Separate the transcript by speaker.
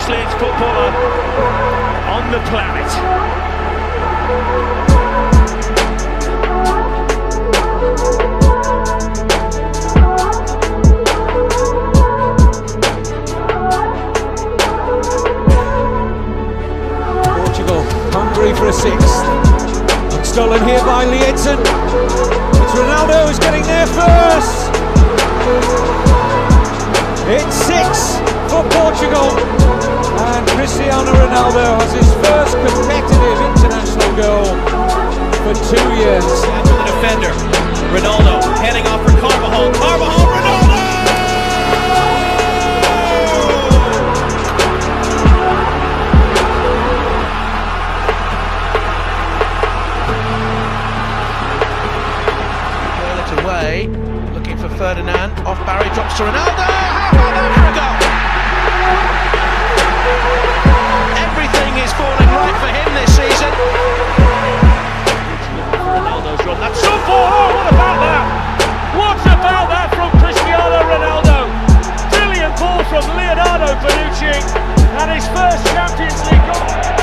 Speaker 1: best-lived footballer on the planet. Portugal, Hungry for a sixth. And stolen here by Lietzen. It's Ronaldo who's getting there first. It's six for Portugal. Cristiano Ronaldo has his first competitive international goal for two years.
Speaker 2: After the defender, Ronaldo heading off for Carvajal. Carvajal, Ronaldo! away, looking for Ferdinand. Off Barry, drops to Ronaldo.
Speaker 3: Bonucci and his first Champions League goal.